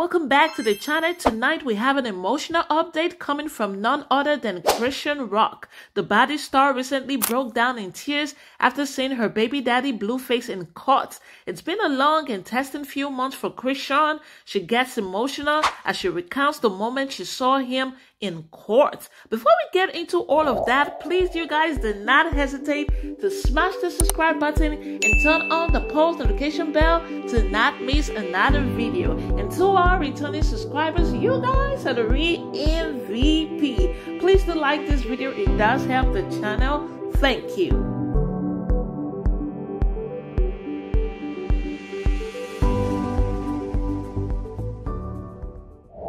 welcome back to the channel. Tonight we have an emotional update coming from none other than Chrisean Rock. The Baddies star recently broke down in tears after seeing her baby daddy Blueface in court. It's been a long and testing few months for Chrisean. She gets emotional as she recounts the moment she saw him in court. Before we get into all of that, please you guys do not hesitate to smash the subscribe button and turn on the post notification bell to not miss another video. And to our returning subscribers, you guys are the real MVP. Please do like this video, it does help the channel. Thank you.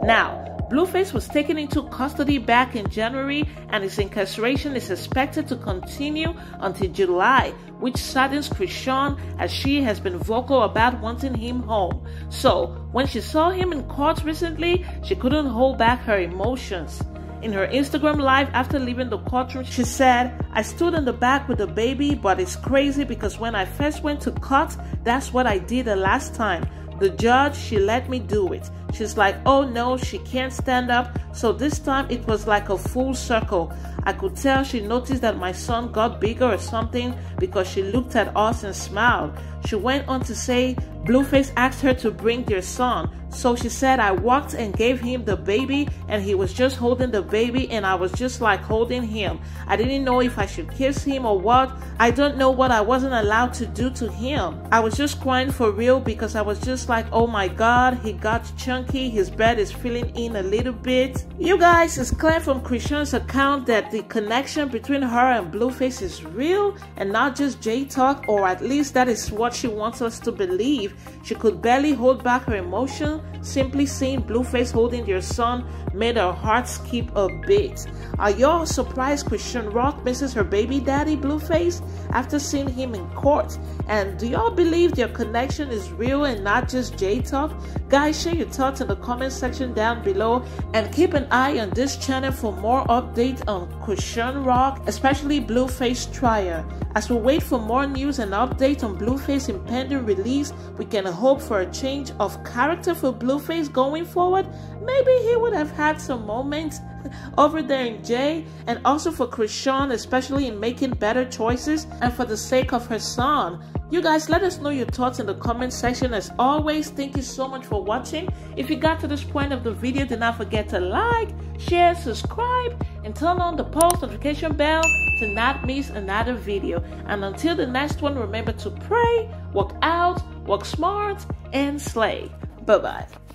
Now, Blueface was taken into custody back in January and his incarceration is expected to continue until July, which saddens Chrisean as she has been vocal about wanting him home. So, when she saw him in court recently, she couldn't hold back her emotions. In her Instagram live after leaving the courtroom, she said, I stood in the back with the baby, but it's crazy because when I first went to court, that's what I did the last time. The judge, she let me do it. She's like, oh no, she can't stand up. So this time it was like a full circle. I could tell she noticed that my son got bigger or something because she looked at us and smiled. She went on to say, Blueface asked her to bring their son. So she said, I walked and gave him the baby, and he was just holding the baby, and I was just like holding him. I didn't know if I should kiss him or what. I don't know what I wasn't allowed to do to him. I was just crying for real because I was just like, oh my god, he got chunky, his bed is filling in a little bit. You guys, it's clear from Chrisean's account that the connection between her and Blueface is real and not just J talk, or at least that is what she wants us to believe. She could barely hold back her emotion Simply seeing Blueface holding their son made her heart skip a bit. Are y'all surprised Chrisean Rock misses her baby daddy Blueface after seeing him in court? And do y'all believe their connection is real and not just J-Talk? Guys, share your thoughts in the comment section down below and keep an eye on this channel for more updates on Chrisean Rock, especially Blueface trial. As we wait for more news and updates on Blueface impending release, we can hope for a change of character for Blueface going forward. Maybe he would have had some moments over there in Jay, and also for Chrisean, especially in making better choices and for the sake of her son. You guys, let us know your thoughts in the comment section. As always, thank you so much for watching. If you got to this point of the video, do not forget to like, share, subscribe, and turn on the post notification bell to not miss another video. And until the next one, remember to pray, work out, work smart, and slay. Bye bye.